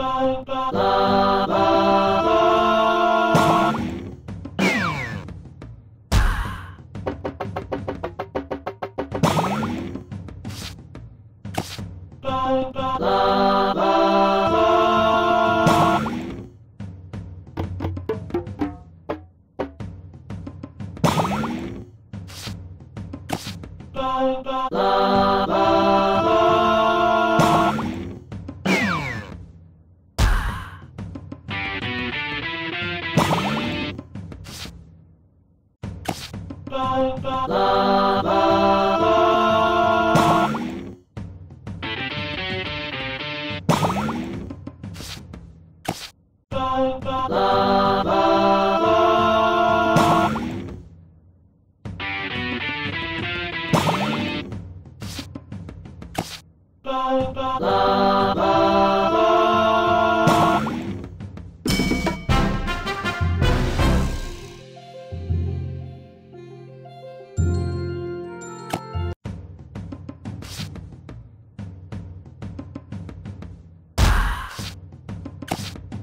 La la la La, la, la, la, la.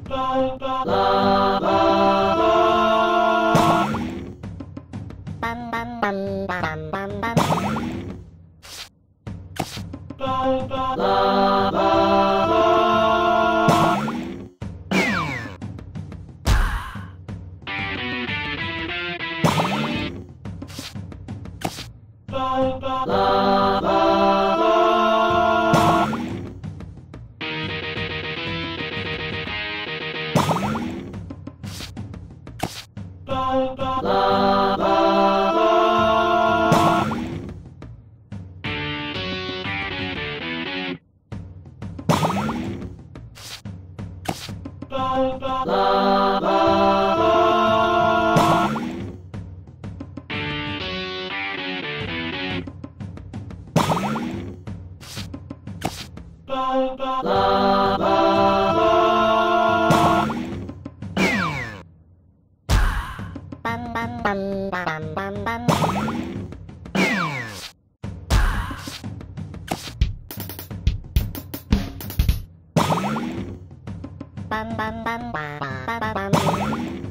la la la bam bam bam bam bam bam la la la la la Love. 빰빰빰 빰빰빰빰빰빰빰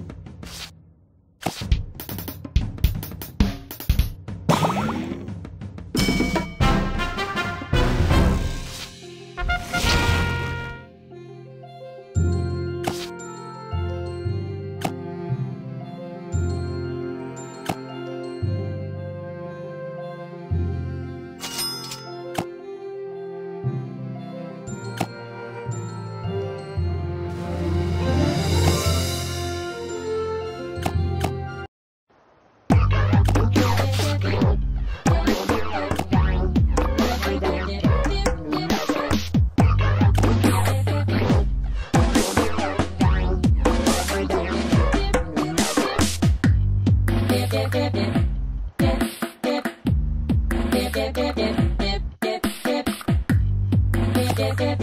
get, get.